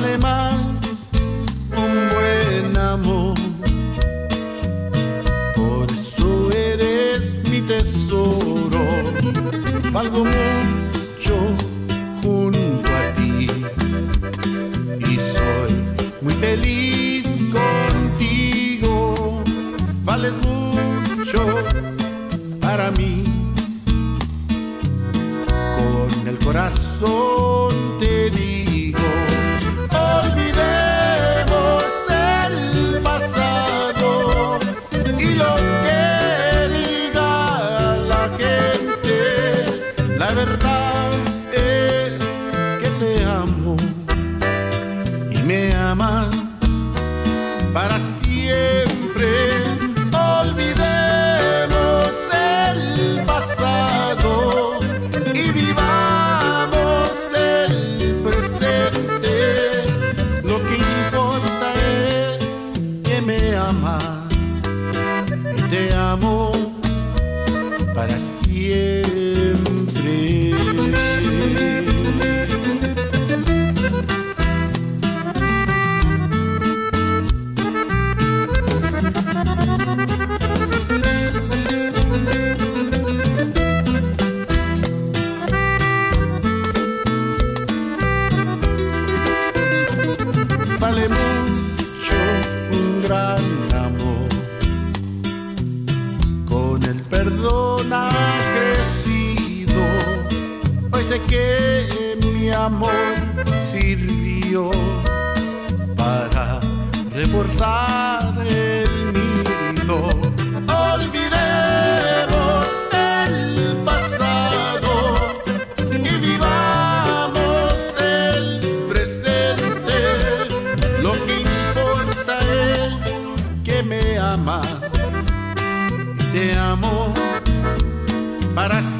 vale más un buen amor. Por eso eres mi tesoro, valgo mucho junto a ti y soy muy feliz contigo, vales mucho para mí. Con el corazón para siempre. Olvidemos el pasado y vivamos el presente. Lo que importa es que me amas te amo para siempre. Vale mucho un gran amor. Con el perdón ha crecido. Hoy sé que mi amor sirvió para reforzar te amo para siempre.